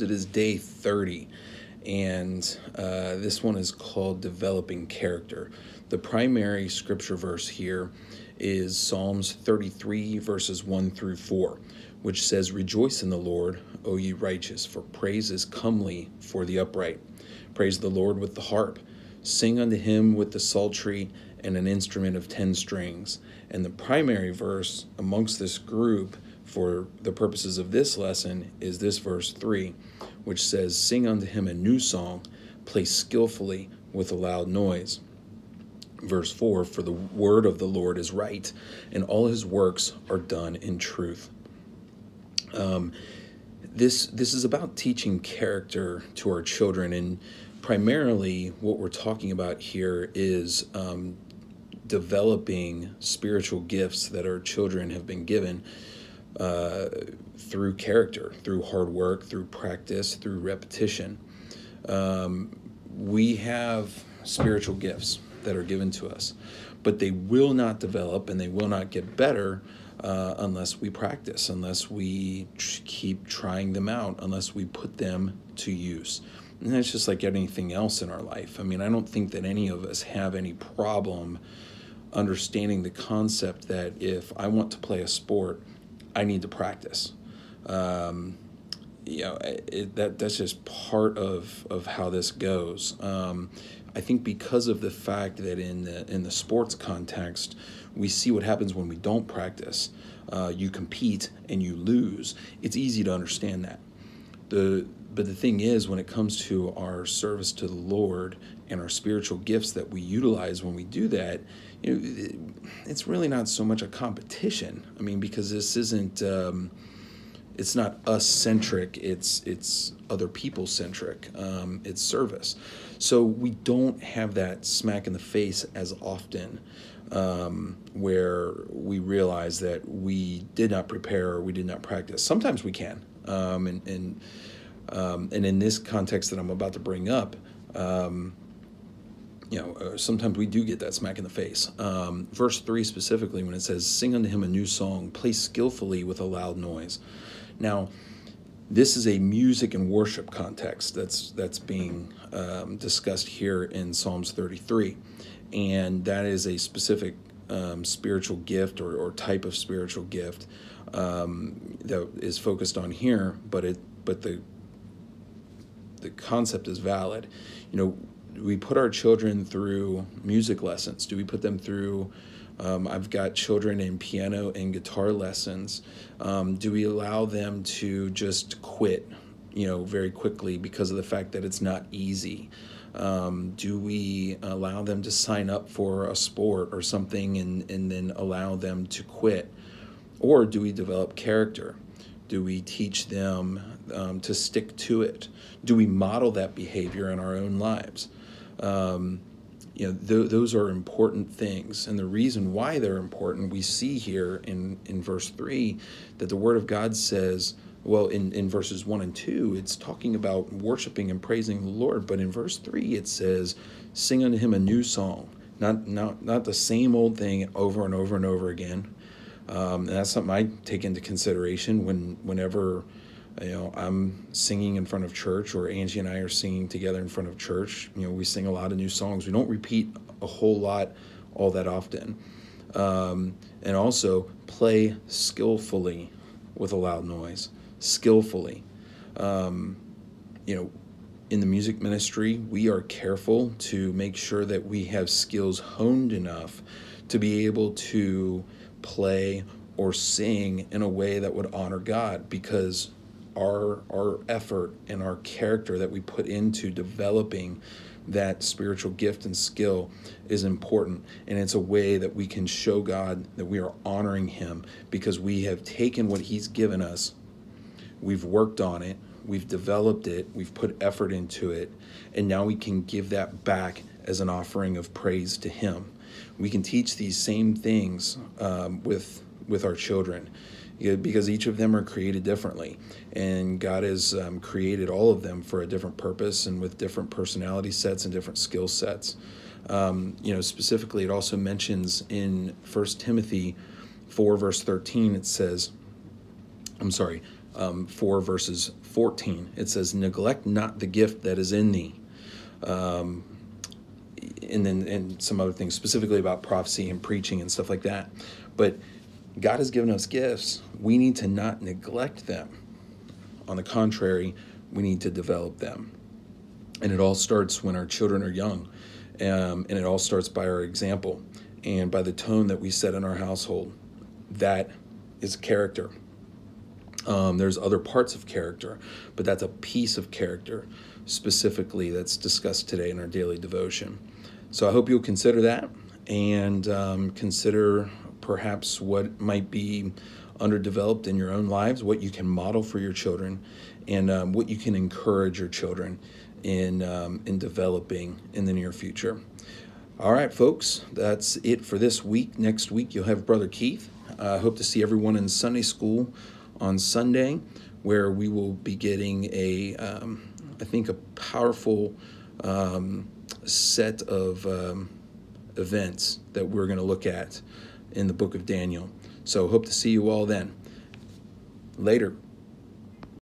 It is day 30, and uh, this one is called Developing Character. The primary scripture verse here is Psalms 33, verses 1 through 4, which says, Rejoice in the Lord, O ye righteous, for praise is comely for the upright. Praise the Lord with the harp. Sing unto him with the psaltery and an instrument of ten strings. And the primary verse amongst this group for the purposes of this lesson is this verse 3, which says, Sing unto him a new song, play skillfully with a loud noise. Verse 4 For the word of the Lord is right, and all his works are done in truth. Um, this, this is about teaching character to our children, and primarily what we're talking about here is um, developing spiritual gifts that our children have been given uh, through character, through hard work, through practice, through repetition. Um, we have spiritual gifts that are given to us, but they will not develop and they will not get better uh, unless we practice, unless we tr- keep trying them out, unless we put them to use. And that's just like anything else in our life. I mean, I don't think that any of us have any problem understanding the concept that if I want to play a sport, I need to practice. Um, you know, it, that that's just part of of how this goes. Um, I think because of the fact that in the in the sports context, we see what happens when we don't practice. Uh, you compete and you lose. It's easy to understand that. The but the thing is, when it comes to our service to the Lord and our spiritual gifts that we utilize when we do that, you know, it's really not so much a competition. I mean, because this isn't. Um, it's not us centric it's it's other people centric um, it's service so we don't have that smack in the face as often um, where we realize that we did not prepare or we did not practice sometimes we can um, and and, um, and in this context that i'm about to bring up um, you know, uh, sometimes we do get that smack in the face. Um, verse 3 specifically, when it says, Sing unto him a new song, play skillfully with a loud noise. Now, this is a music and worship context that's that's being um, discussed here in Psalms 33, and that is a specific um, spiritual gift or, or type of spiritual gift um, that is focused on here. But it but the the concept is valid. You know, we put our children through music lessons? Do we put them through um, I've got children in piano and guitar lessons. Um, do we allow them to just quit, you know, very quickly because of the fact that it's not easy? Um, do we allow them to sign up for a sport or something and, and then allow them to quit? Or do we develop character? Do we teach them um, to stick to it? Do we model that behavior in our own lives? Um, you know th- those are important things and the reason why they're important we see here in in verse 3 that the word of god says well in, in verses 1 and 2 it's talking about worshiping and praising the lord but in verse 3 it says sing unto him a new song not not not the same old thing over and over and over again um, and that's something i take into consideration when whenever you know i'm singing in front of church or angie and i are singing together in front of church you know we sing a lot of new songs. We don't repeat a whole lot all that often. Um, and also play skillfully with a loud noise skillfully. Um, you know in the music ministry we are careful to make sure that we have skills honed enough to be able to play or sing in a way that would honor god because our our effort and our character that we put into developing that spiritual gift and skill is important. And it's a way that we can show God that we are honoring him because we have taken what he's given us we've worked on it we've developed it we've put effort into it and now we can give that back as an offering of praise to him we can teach these same things um, with with our children because each of them are created differently and god has um, created all of them for a different purpose and with different personality sets and different skill sets um, you know specifically it also mentions in First timothy 4 verse 13 it says i'm sorry um, 4 verses 14. It says, Neglect not the gift that is in thee. Um, and then and some other things specifically about prophecy and preaching and stuff like that. But God has given us gifts. We need to not neglect them. On the contrary, we need to develop them. And it all starts when our children are young. Um, and it all starts by our example and by the tone that we set in our household. That is character. Um, there's other parts of character, but that's a piece of character specifically that's discussed today in our daily devotion. So I hope you'll consider that and um, consider perhaps what might be underdeveloped in your own lives, what you can model for your children, and um, what you can encourage your children in um, in developing in the near future. All right, folks, that's it for this week. Next week you'll have Brother Keith. I uh, hope to see everyone in Sunday school on Sunday, where we will be getting a, um, I think, a powerful um, set of um, events that we're going to look at in the book of Daniel. So hope to see you all then. Later.